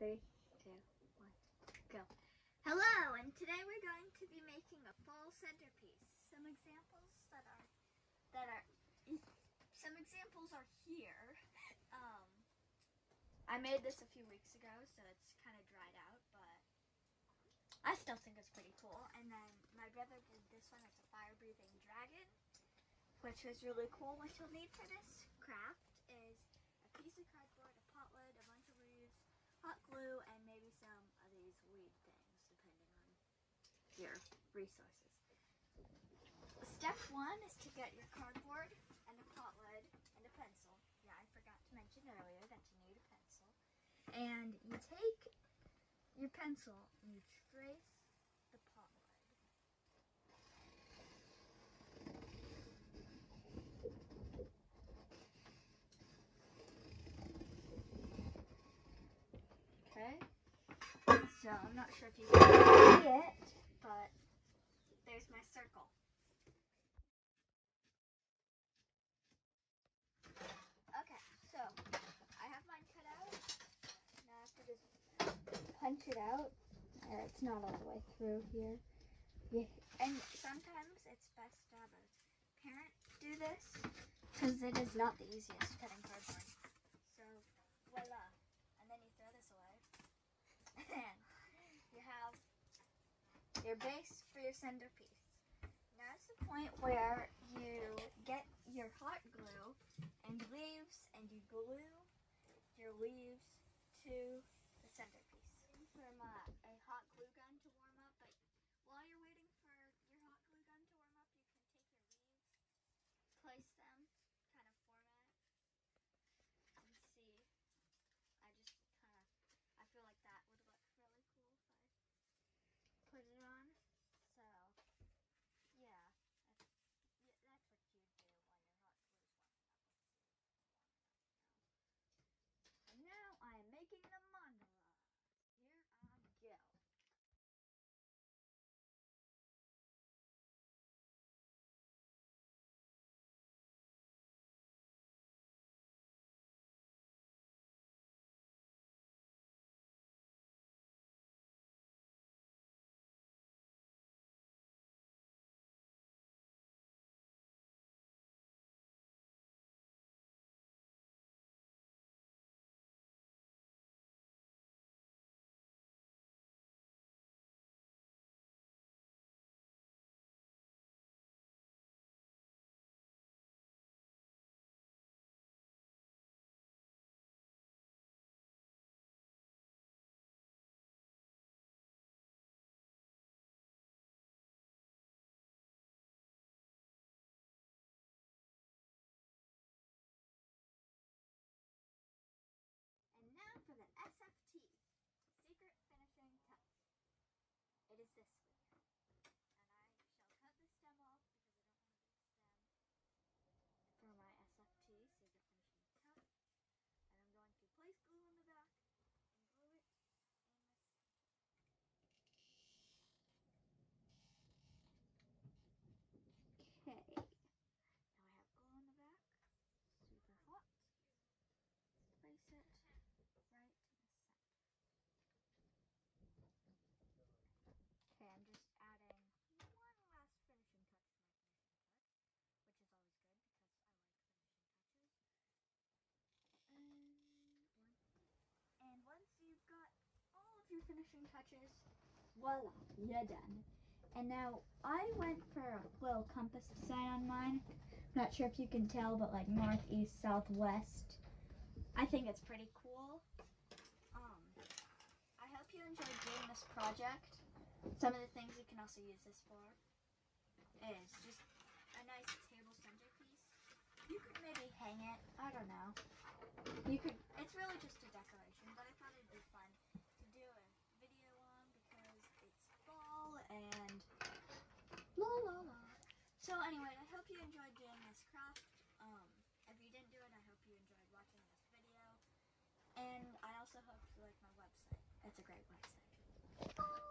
Three, two, one, go. Hello, and today we're going to be making a full centerpiece. Some examples that are that are some examples are here. Um, I made this a few weeks ago, so it's kind of dried out, but I still think it's pretty cool. And then my brother did this one. It's a fire-breathing dragon, which was really cool. What you'll need for this craft is a piece of cardboard, a pot lid, a bunch of leaves, hot glue, and maybe some of these weed things, depending on your resources. Step one is to get your cardboard and a pot lid and a pencil. Yeah, I forgot to mention earlier that you need a pencil. And you take your pencil and you trace the pot lid. Okay. So I'm not sure if you can see it, but there's my circle. Okay, so I have mine cut out. Now I have to just punch it out. Uh, it's not all the way through here. Yeah. And sometimes it's best to have a parent do this because it is not the easiest cutting cardboard. So voila. And then you throw this away. And you have your base for your centerpiece. Now's the point where you get your hot glue and leaves and you glue your leaves to the centerpiece. For my a hot glue gun to warm up, but while you're waiting for your hot glue gun to warm up, you can take your leaves, place them, kind of format, and see. I just kind of, I feel like that would look really cool if I put it on. So, yeah, that's, yeah, that's what you do while your hot glue is warming up. Let's see, warming up now. And now I am making the mandala. Here I go. And now for the SFT, secret finishing touch. It is this leaf. And I shall cut the stem off because I don't want a big stem for my SFT, secret finishing touch. And I'm going to place glue on the back and glue it in the center. Okay. Now I have glue on the back. Super hot. Place it right to the center. Okay, I'm just adding one last finishing touch to my finishing touch, which is always good because I like finishing touches. And one. And once you've got all of your finishing touches, voila, you're done. And now I went for a little compass sign on mine. I'm Not sure if you can tell, but like north, east, south, west. I think it's pretty cool. Um, I hope you enjoyed doing this project. Some of the things you can also use this for is just a nice table centerpiece. You could maybe hang it. I don't know. You could. It's really just a decoration, but I thought it'd be fun to do a video on because it's fall and la la la. So anyway, I hope you enjoyed doing this craft. Um, if you didn't do it, I hope you enjoyed watching this video. And I also hope you like my website. It's a great website.